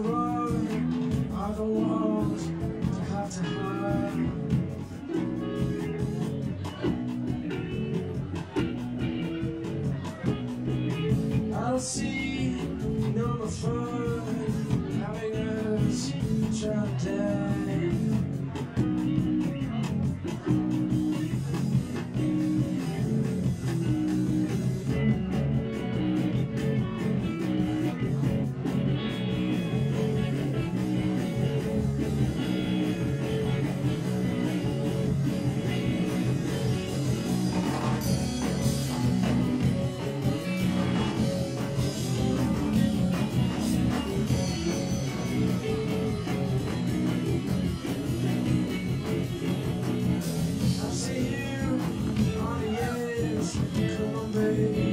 I don't want to have to hide I'll see you number five life.